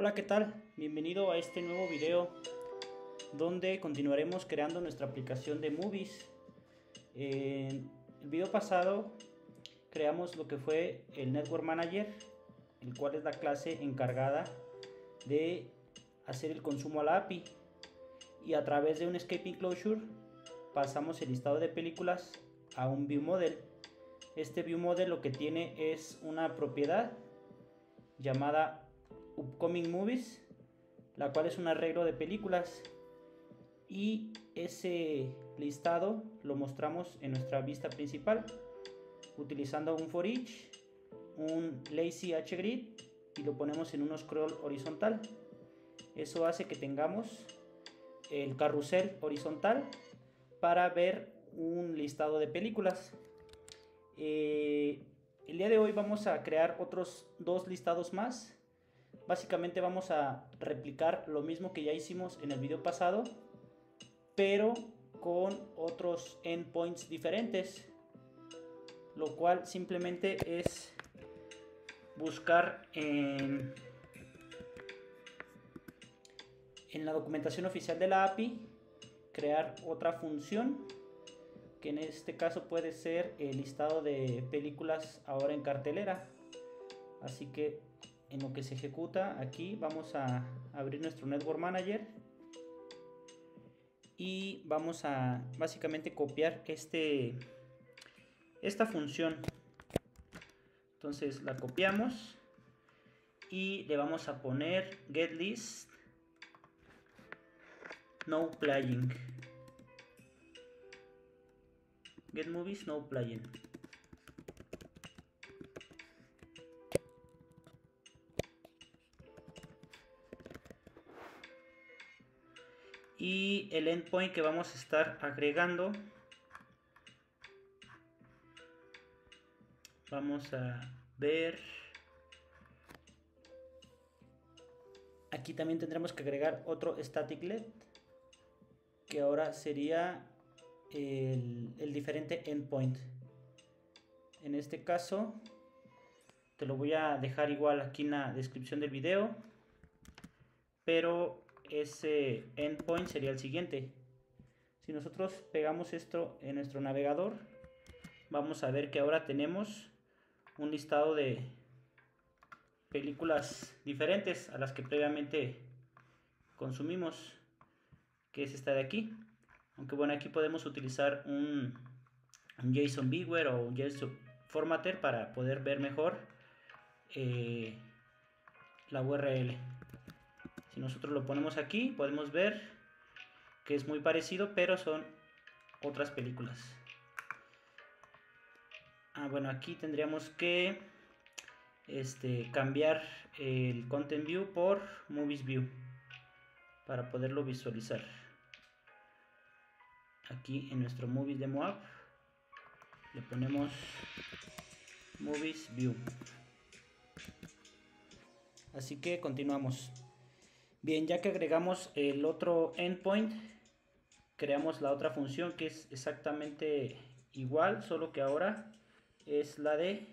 Hola, ¿qué tal? Bienvenido a este nuevo video donde continuaremos creando nuestra aplicación de Movies. En el video pasado creamos lo que fue el Network Manager, el cual es la clase encargada de hacer el consumo a la API. Y a través de un escaping closure pasamos el listado de películas a un view model. Este view model lo que tiene es una propiedad llamada upcoming movies, la cual es un arreglo de películas y ese listado lo mostramos en nuestra vista principal utilizando un for each, un lazy hgrid y lo ponemos en un scroll horizontal. Eso hace que tengamos el carrusel horizontal para ver un listado de películas. Eh, el día de hoy vamos a crear otros dos listados más. Básicamente vamos a replicar lo mismo que ya hicimos en el video pasado, pero con otros endpoints diferentes. Lo cual simplemente es buscar en, en la documentación oficial de la API, crear otra función que en este caso puede ser el listado de películas ahora en cartelera. Así que en lo que se ejecuta aquí vamos a abrir nuestro Network Manager y vamos a básicamente copiar este esta función. Entonces la copiamos y le vamos a poner get list no playing Get Movies No Plugin. Y el endpoint que vamos a estar agregando. Vamos a ver. Aquí también tendremos que agregar otro static LED. Que ahora sería el, diferente endpoint. En este caso, te lo voy a dejar igual aquí en la descripción del video. Pero ese endpoint sería el siguiente. Si nosotros pegamos esto en nuestro navegador, vamos a ver que ahora tenemos un listado de películas diferentes a las que previamente consumimos, que es esta de aquí. Aunque bueno, aquí podemos utilizar un, JSON Viewer o un JSON Formatter para poder ver mejor eh, la URL. Si nosotros lo ponemos aquí, podemos ver que es muy parecido, pero son otras películas. Ah, bueno, aquí tendríamos que este, cambiar el Content View por Movies View para poderlo visualizar aquí en nuestro Movies Demo App le ponemos Movies View. Así que continuamos. Bien, ya que agregamos el otro endpoint, creamos la otra función que es exactamente igual, solo que ahora es la de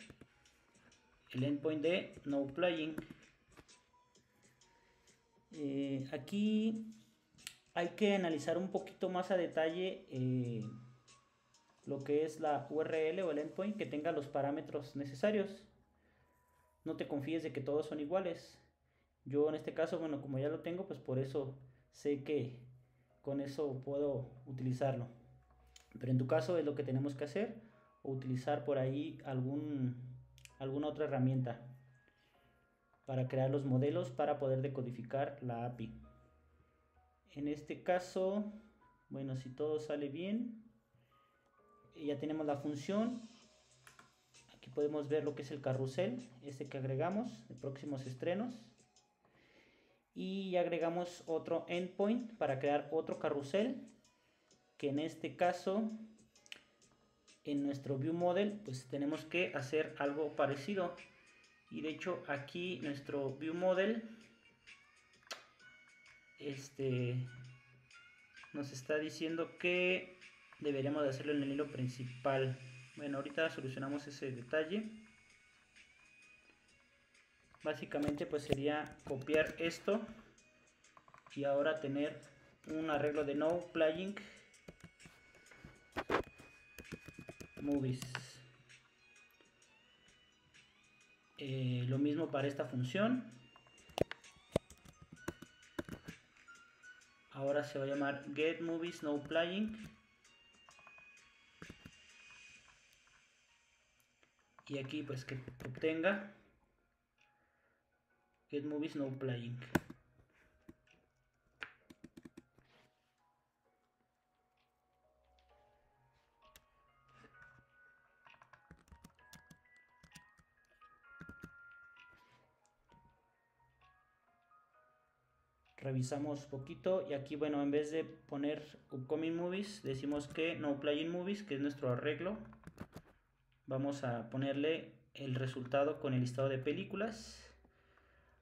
el endpoint de no playing. Eh, aquí hay que analizar un poquito más a detalle eh, lo que es la URL o el endpoint que tenga los parámetros necesarios. No te confíes de que todos son iguales. Yo en este caso, bueno, como ya lo tengo, pues por eso sé que con eso puedo utilizarlo. Pero en tu caso es lo que tenemos que hacer o utilizar por ahí algún, alguna otra herramienta para crear los modelos para poder decodificar la API. En este caso, bueno, si todo sale bien, ya tenemos la función. Aquí podemos ver lo que es el carrusel, este que agregamos de próximos estrenos. Y agregamos otro endpoint para crear otro carrusel, que en este caso, en nuestro view model, pues tenemos que hacer algo parecido. Y de hecho aquí nuestro view model este nos está diciendo que deberíamos de hacerlo en el hilo principal bueno ahorita solucionamos ese detalle básicamente pues sería copiar esto y ahora tener un arreglo de no playing movies. Eh, lo mismo para esta función. Ahora se va a llamar get movies no playing. Y aquí pues que obtenga get movies no playing. Revisamos poquito y aquí bueno en vez de poner upcoming movies decimos que no playing movies que es nuestro arreglo. Vamos a ponerle el resultado con el listado de películas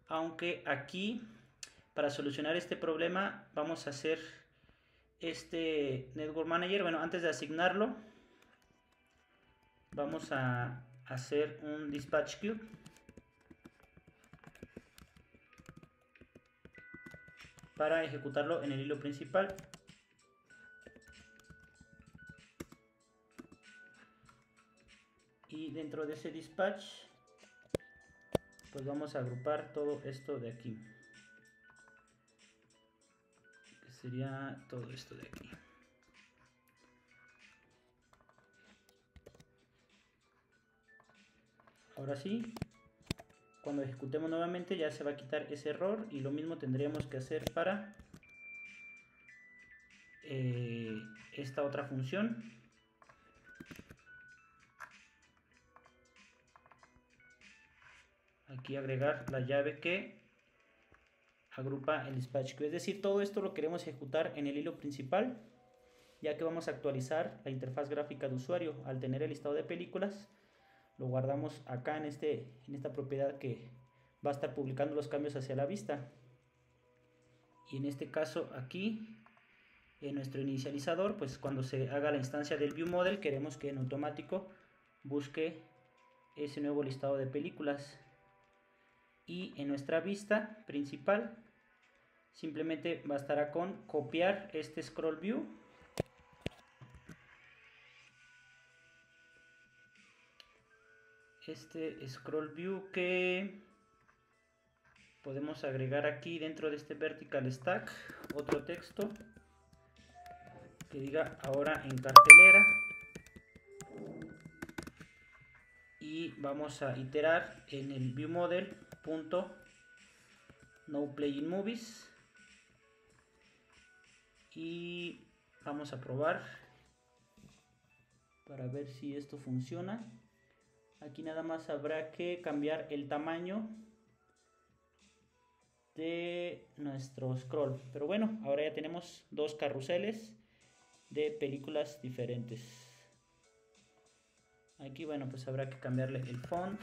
aunque aquí para solucionar este problema vamos a hacer este network manager bueno antes de asignarlo vamos a hacer un dispatch queue para ejecutarlo en el hilo principal. Y dentro de ese dispatch, pues vamos a agrupar todo esto de aquí. Sería todo esto de aquí. Ahora sí, cuando ejecutemos nuevamente ya se va a quitar ese error y lo mismo tendríamos que hacer para eh, esta otra función aquí agregar la llave que agrupa el dispatch queue es decir todo esto lo queremos ejecutar en el hilo principal ya que vamos a actualizar la interfaz gráfica de usuario al tener el listado de películas lo guardamos acá en, este, en esta propiedad que va a estar publicando los cambios hacia la vista. Y en este caso aquí, en nuestro inicializador, pues cuando se haga la instancia del view model, queremos que en automático busque ese nuevo listado de películas. Y en nuestra vista principal, simplemente bastará con copiar este scroll view. Este scroll view que podemos agregar aquí dentro de este vertical stack otro texto que diga ahora en cartelera. Y vamos a iterar en el view model punto no playing movies y vamos a probar para ver si esto funciona Aquí nada más habrá que cambiar el tamaño de nuestro scroll. Pero bueno, ahora ya tenemos dos carruseles de películas diferentes. Aquí bueno, pues habrá que cambiarle el font.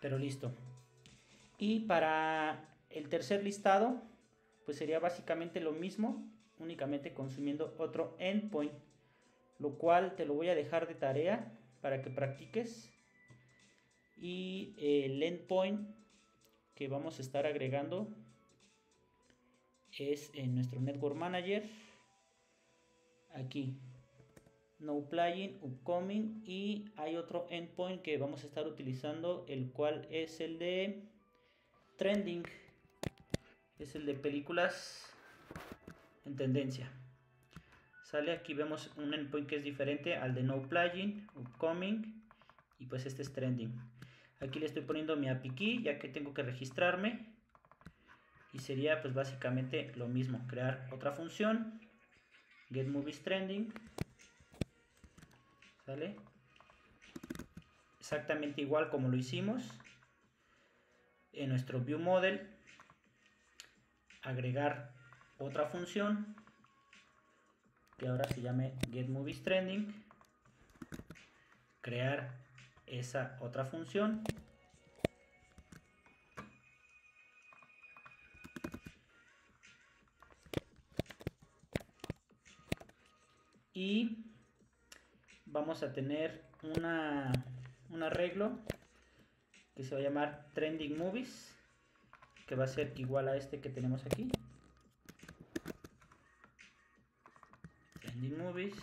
Pero listo. Y para el tercer listado, pues sería básicamente lo mismo, únicamente consumiendo otro endpoint, lo cual te lo voy a dejar de tarea para que practiques. Y el endpoint que vamos a estar agregando es en nuestro Network Manager. Aquí, no plugin, upcoming y hay otro endpoint que vamos a estar utilizando, el cual es el de trending es el de películas en tendencia. Sale aquí vemos un endpoint que es diferente al de no plugin, upcoming y pues este es trending. Aquí le estoy poniendo mi API key ya que tengo que registrarme y sería pues básicamente lo mismo, crear otra función get movies trending Exactamente igual como lo hicimos. En nuestro view model agregar otra función que ahora se llame getMoviesTrending. Crear esa otra función y vamos a tener una, un arreglo que se va a llamar Trending Movies, que va a ser igual a este que tenemos aquí. Trending Movies.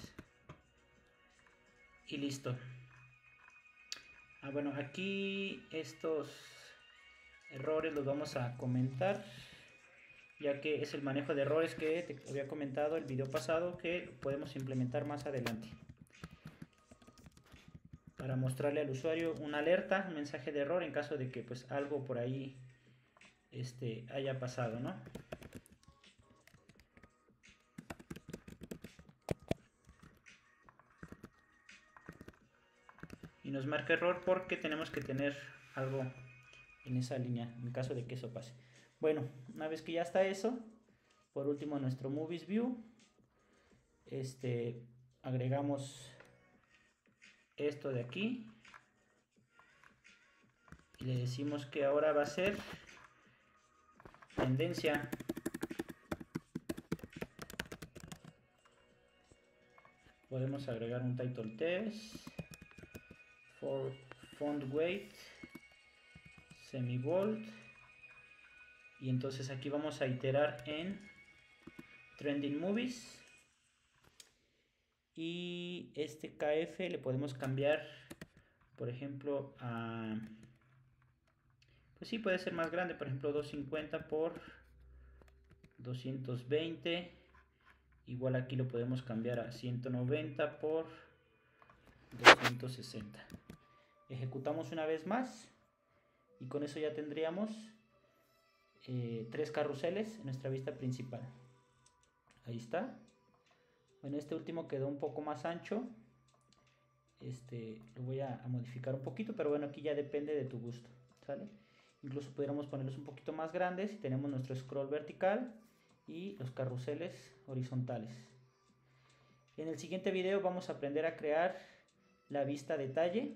Y listo. Ah, bueno, aquí estos errores los vamos a comentar ya que es el manejo de errores que te había comentado el video pasado que podemos implementar más adelante para mostrarle al usuario una alerta, un mensaje de error en caso de que pues algo por ahí este, haya pasado, ¿no? Y nos marca error porque tenemos que tener algo en esa línea, en caso de que eso pase. Bueno, una vez que ya está eso, por último nuestro Movies View, este, agregamos esto de aquí. Y le decimos que ahora va a ser tendencia. Podemos agregar un title test. For font weight semi bold y entonces aquí vamos a iterar en trending movies y este KF le podemos cambiar por ejemplo a pues sí puede ser más grande por ejemplo 250 por 220 igual aquí lo podemos cambiar a 190 por 260 ejecutamos una vez más y con eso ya tendríamos eh, tres carruseles en nuestra vista principal. Ahí está. Bueno, este último quedó un poco más ancho. Este lo voy a, modificar un poquito, pero bueno, aquí ya depende de tu gusto. ¿Sale? Incluso pudiéramos ponerlos un poquito más grandes y tenemos nuestro scroll vertical y los carruseles horizontales. En el siguiente video vamos a aprender a crear la vista detalle